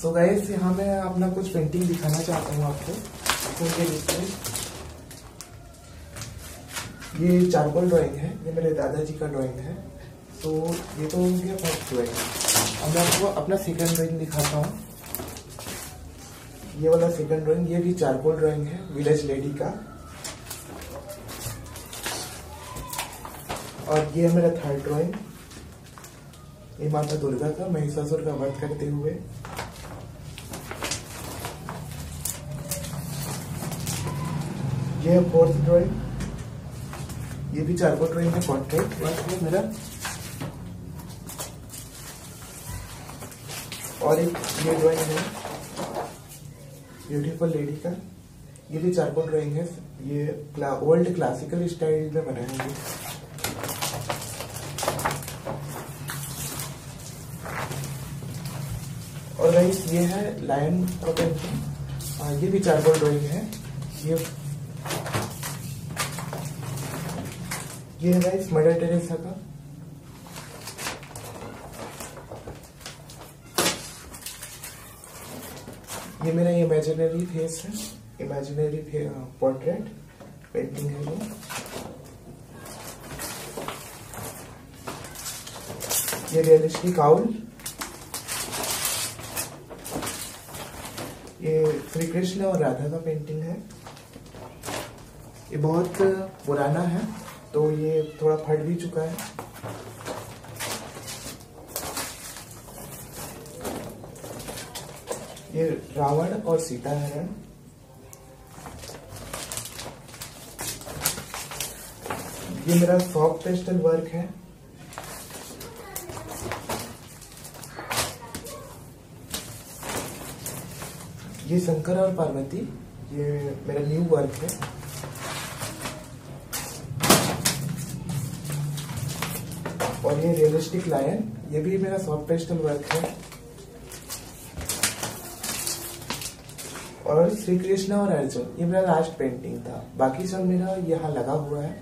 So guys यहाँ मैं अपना कुछ पेंटिंग दिखाना चाहता हूँ आपको के बीच ये चारकोल ड्राइंग है, ये मेरे दादाजी का ड्राइंग है। तो ये तो गया फ़र्स्ट ड्राइंग है। अब मैं आपको अपना सेकंड ड्राइंग दिखाता हूँ। ये वाला सेकंड ड्राइंग ये भी चारकोल ड्राइंग है विलेज लेडी का। और ये है मेरा थर्ड ड्राइंग ये माता दुर्गा का, महिषासुर का वध करते हुए। ये फोर्थ ड्राइंग ये भी चारकोल ड्राइंग है पोर्ट्रेट ये मेरा। और एक ये ड्राइंग है ब्यूटीफुल लेडी का। ये भी चारकोल ड्राइंग है ये क्ला, ओल्ड क्लासिकल स्टाइल में बनाया है और गाइस ये है लायन का पेंटिंग ये भी चारकोल ड्राइंग है। ये ये है गाइस मदर टेरेसा का। ये मेरा इमेजिनरी फेस है इमेजिनरी पोर्ट्रेट पेंटिंग है ये। ये रियलिस्टिक आउल ये श्री कृष्ण और राधा का पेंटिंग है। ये बहुत पुराना है। तो ये थोड़ा फट भी चुका है। ये रावण और सीता है ये मेरा सॉफ्ट पेस्टल वर्क है। ये शंकर और पार्वती, ये मेरा न्यू वर्क है। और ये रियलिस्टिक लाइन ये भी मेरा सॉफ्ट पेस्टल वर्क है। और श्री कृष्णा और अर्जुन, ये मेरा लास्ट पेंटिंग था। बाकी सब मेरा यहाँ लगा हुआ है।